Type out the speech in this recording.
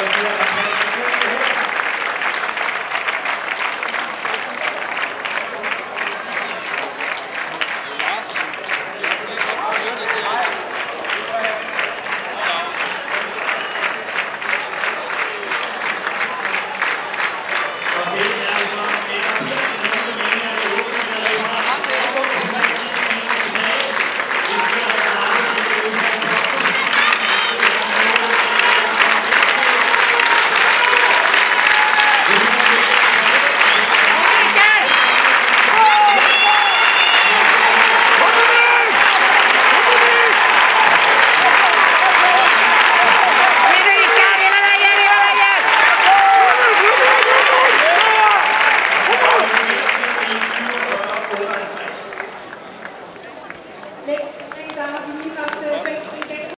Gracias.